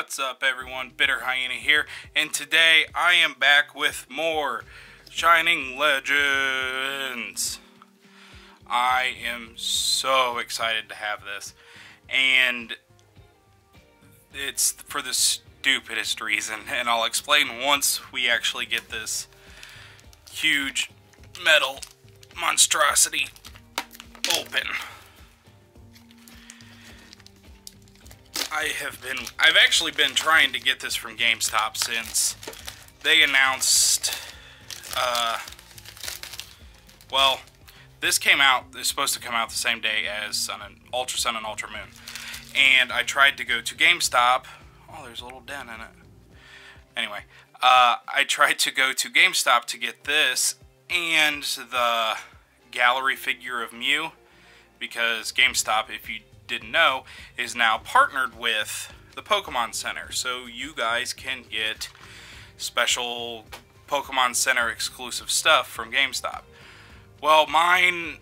What's up, everyone? Bitter Hyena here, and today I am back with more Shining Legends. I am so excited to have this, and it's for the stupidest reason, and I'll explain once we actually get this huge metal monstrosity open. I have been, I've actually been trying to get this from GameStop since they announced, uh, well, this came out, it's supposed to come out the same day as Sun and Ultra Sun and Ultra Moon. And I tried to go to GameStop. Oh, there's a little dent in it. Anyway, uh, I tried to go to GameStop to get this and the gallery figure of Mew because GameStop, if you didn't know, is now partnered with the Pokemon Center. So you guys can get special Pokemon Center exclusive stuff from GameStop. Well, mine,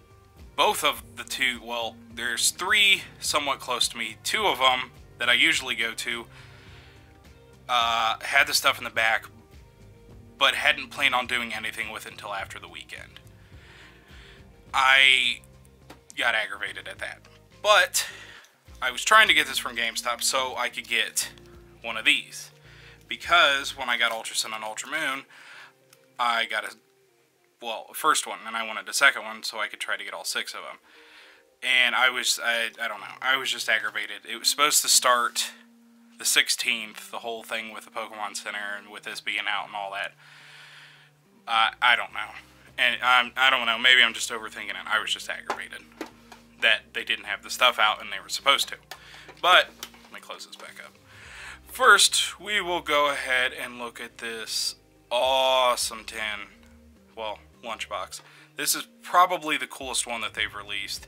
both of the two, well, there's three somewhat close to me. Two of them that I usually go to uh, had the stuff in the back, but hadn't planned on doing anything with it until after the weekend. I got aggravated at that. But I was trying to get this from GameStop so I could get one of these. Because when I got Ultra Sun and Ultra Moon, I got a, well, first one, and I wanted a second one so I could try to get all six of them. And I was, I, I don't know, I was just aggravated. It was supposed to start the 16th, the whole thing with the Pokemon Center and with this being out and all that. Uh, I don't know. And um, I don't know, maybe I'm just overthinking it. I was just aggravated that they didn't have the stuff out and they were supposed to. But, let me close this back up. First, we will go ahead and look at this awesome tin, well, lunchbox. This is probably the coolest one that they've released.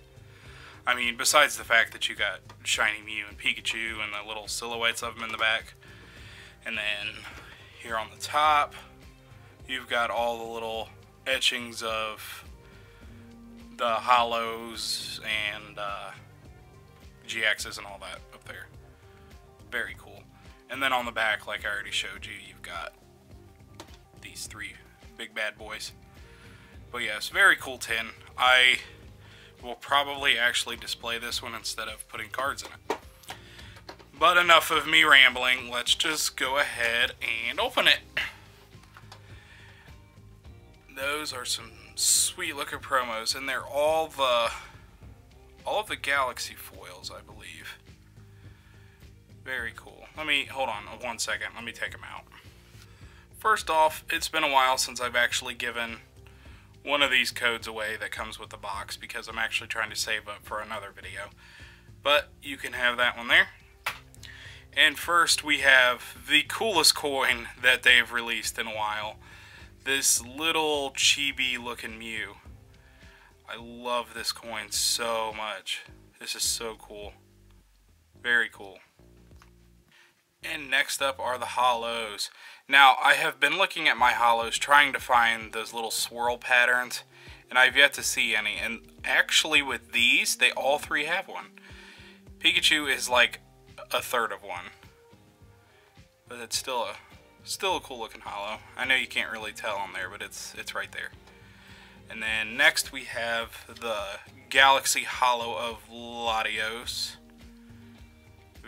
I mean, besides the fact that you got Shiny Mew and Pikachu and the little silhouettes of them in the back. And then here on the top, you've got all the little etchings of the holos and uh, GXs and all that up there. Very cool. And then on the back, like I already showed you, you've got these three big bad boys. But yes, very cool tin. I will probably actually display this one instead of putting cards in it. But enough of me rambling. Let's just go ahead and open it. Those are some sweet looking promos, and they're all the all of the Galaxy foils, I believe. Very cool. Let me hold on one second. Let me take them out. First off, it's been a while since I've actually given one of these codes away that comes with the box because I'm actually trying to save up for another video. But you can have that one there. And first we have the coolest coin that they've released in a while this little chibi looking Mew. I love this coin so much. This is so cool. Very cool. And next up are the holos. Now, I have been looking at my holos trying to find those little swirl patterns, and I've yet to see any. And actually with these, they all three have one. Pikachu is like a third of one. But it's still a Still a cool looking holo. I know you can't really tell on there, but it's it's right there. And then next we have the Galaxy Holo of Latios.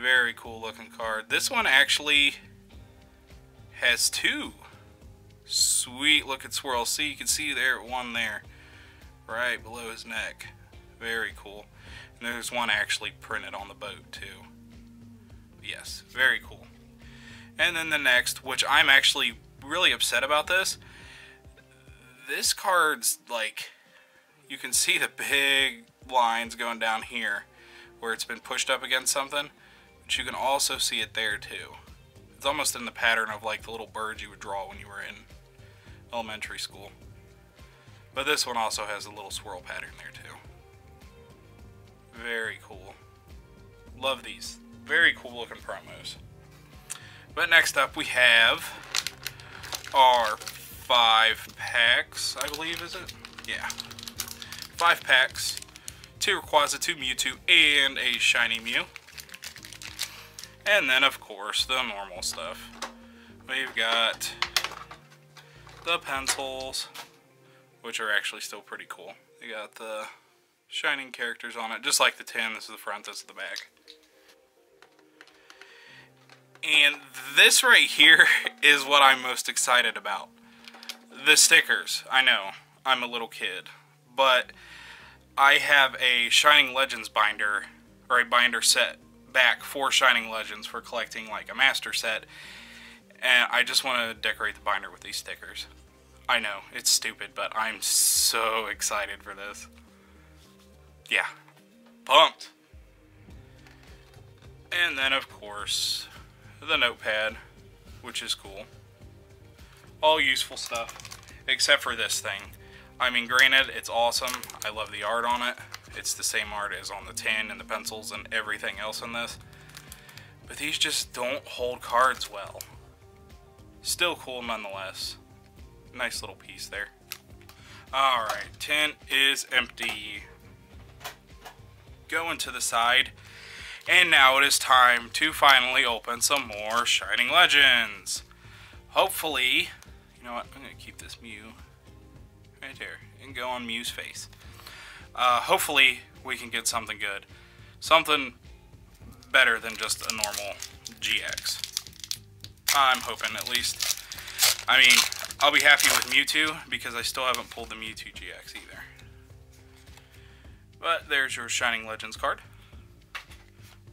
Very cool looking card. This one actually has two. Sweet looking swirl. See, you can see there one there. Right below his neck. Very cool. And there's one actually printed on the boat too. Yes, very cool. And then the next, which I'm actually really upset about this. This card's like, you can see the big lines going down here where it's been pushed up against something. But you can also see it there too. It's almost in the pattern of like the little birds you would draw when you were in elementary school. But this one also has a little swirl pattern there too. Very cool. Love these. Very cool looking promos. But next up we have our five packs, I believe, is it? Yeah. Five packs, two Rayquaza, two Mewtwo, and a Shiny Mew. And then, of course, the normal stuff. We've got the pencils, which are actually still pretty cool. They got the shining characters on it, just like the tin. This is the front, this is the back. And this right here is what I'm most excited about. The stickers. I know, I'm a little kid, but I have a Shining Legends binder, or a binder set back for Shining Legends for collecting like a master set. And I just want to decorate the binder with these stickers. I know, it's stupid, but I'm so excited for this. Yeah, pumped. And then, of course, the notepad, which is cool. All useful stuff, except for this thing. I mean, granted, it's awesome. I love the art on it. It's the same art as on the tin and the pencils and everything else in this. But these just don't hold cards well. Still cool nonetheless. Nice little piece there. Alright, tin is empty. Going to the side. And now it is time to finally open some more Shining Legends. Hopefully, you know what, I'm going to keep this Mew right here and go on Mew's face. Uh, hopefully we can get something good. Something better than just a normal GX. I'm hoping at least. I mean, I'll be happy with Mewtwo because I still haven't pulled the Mewtwo GX either. But there's your Shining Legends card.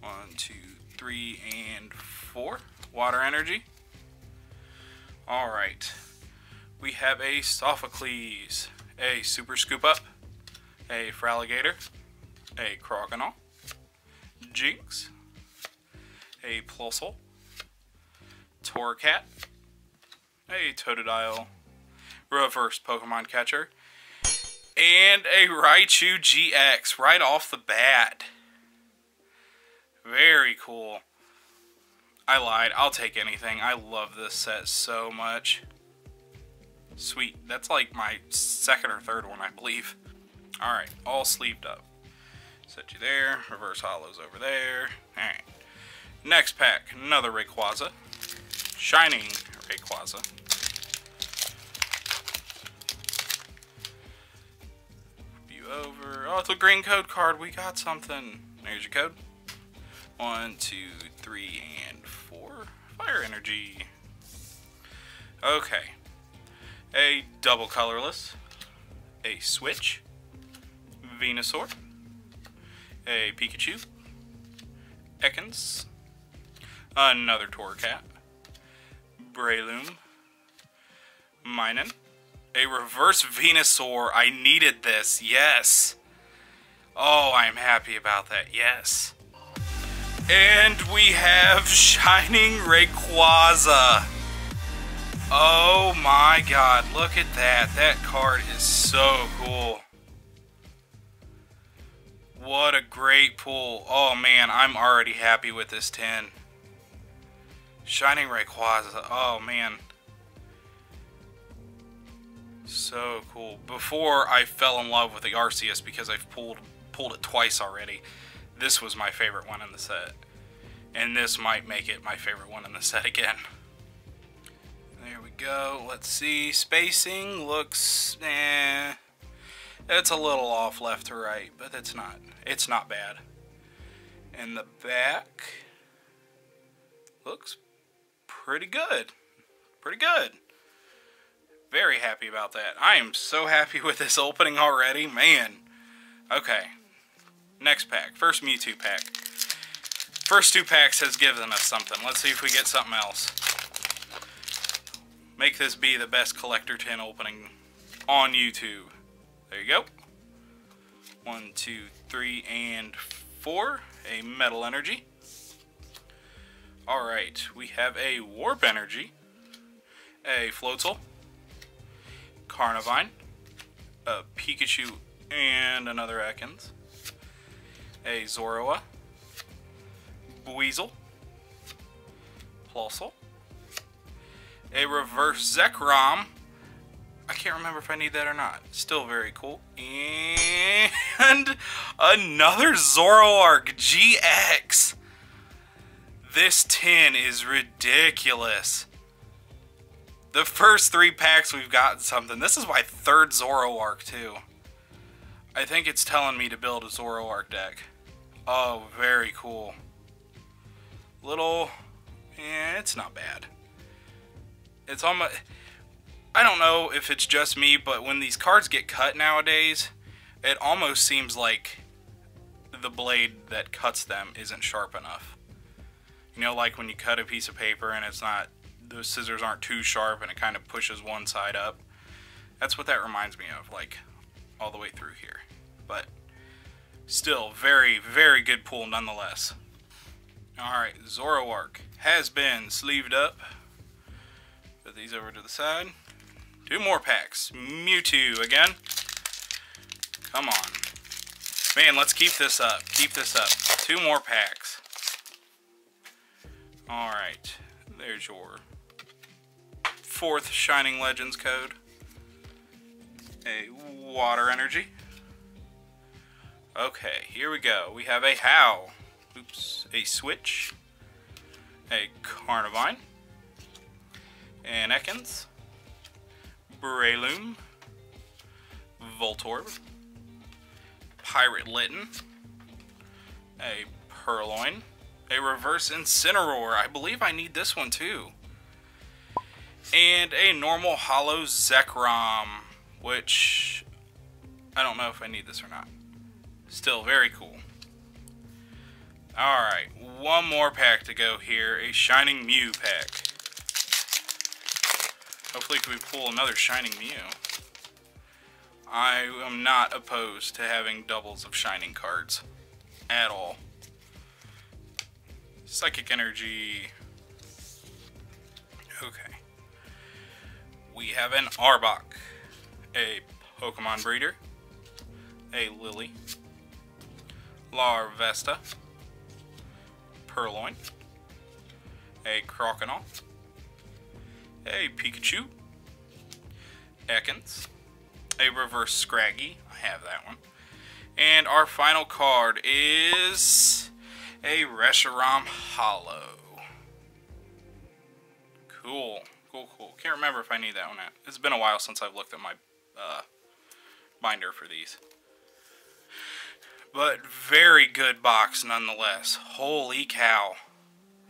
One, two, three, and four. Water Energy. Alright. We have a Sophocles, a Super Scoop Up, a Feraligatr, a Croconaw, Jynx, a Plusle, Torracat, a Totodile, Reverse Pokemon Catcher, and a Raichu GX right off the bat. Very cool. I lied. I'll take anything. I love this set so much. Sweet. That's like my second or third one, I believe. Alright, all sleeved up. Set you there. Reverse holos over there. Alright. Next pack, another Rayquaza. Shining Rayquaza. View over. Oh, it's a green code card. We got something. There's your code. One, two, three, and four. Fire energy. Okay. A double colorless. A switch. Venusaur. A Pikachu. Ekans. Another Torracat. Breloom. Minun. A reverse Venusaur. I needed this. Yes. Oh, I'm happy about that. Yes. And we have Shining Rayquaza. Oh my god, look at that. That card is so cool. What a great pull. Oh man, I'm already happy with this 10. Shining Rayquaza. Oh man. So cool. Before I fell in love with the Arceus because I've pulled pulled it twice already this was my favorite one in the set. And this might make it my favorite one in the set again. There we go. Let's see. Spacing looks... eh. It's a little off left to right, but it's not. It's not bad. And the back looks pretty good. Pretty good. Very happy about that. I am so happy with this opening already. Man. Okay. Next pack. First Mewtwo pack. First two packs has given us something. Let's see if we get something else. Make this be the best collector tin opening on YouTube. There you go. One, two, three, and four. A Metal Energy. Alright, we have a Warp Energy. A Floatzel. Carnivine. A Pikachu and another Ekans a Zorua, Buizel, Plusle, a reverse Zekrom. I can't remember if I need that or not. Still very cool. And another Zoroark GX. This tin is ridiculous. The first three packs we've gotten something. This is my third Zoroark too. I think it's telling me to build a Zoroark deck. Oh, very cool. Little, yeah, it's not bad. It's almost, I don't know if it's just me, but when these cards get cut nowadays, it almost seems like the blade that cuts them isn't sharp enough. You know, like when you cut a piece of paper and it's not, those scissors aren't too sharp and it kind of pushes one side up. That's what that reminds me of, like all the way through here. But still, very, very good pool nonetheless. Alright, Zoroark has been sleeved up. Put these over to the side. Two more packs. Mewtwo again. Come on. Man, let's keep this up. Keep this up. Two more packs. Alright. There's your fourth Shining Legends code. A water energy. Okay, here we go. We have a How. Oops. A Switch. A Carnivine. An Ekans. Breloom. Voltorb. Pirate Litten, a Purrloin, a Reverse Incineroar. I believe I need this one too. And a normal Holo Zekrom, which I don't know if I need this or not. Still very cool. Alright, one more pack to go here. A Shining Mew pack. Hopefully we pull another Shining Mew. I am not opposed to having doubles of Shining cards. At all. Psychic Energy. Okay. We have an Arbok. A Pokemon Breeder. A Lily. Larvesta. Purrloin. A Croconaw. A Pikachu. Ekans a reverse Scraggy. I have that one. And our final card is a Reshiram Holo. Cool. Cool, cool. Can't remember if I need that one. It's been a while since I've looked at my uh, binder for these. But very good box nonetheless. Holy cow.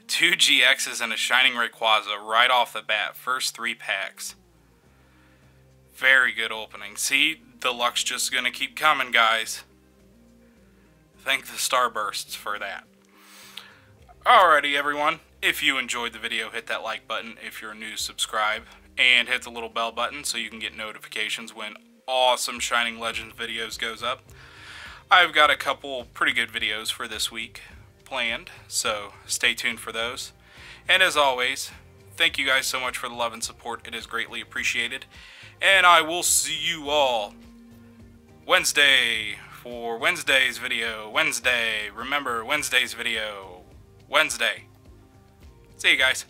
Two GXs and a Shining Rayquaza right off the bat. First three packs. Very good opening. See, the luck's just gonna keep coming, guys. Thank the Starbursts for that. Alrighty, everyone. If you enjoyed the video, hit that like button. If you're new, subscribe. And hit the little bell button so you can get notifications when awesome Shining Legends videos goes up. I've got a couple pretty good videos for this week planned, so stay tuned for those. And as always, thank you guys so much for the love and support. It is greatly appreciated. And I will see you all Wednesday for Wednesday's video. Wednesday. Remember, Wednesday's video. Wednesday. See you guys.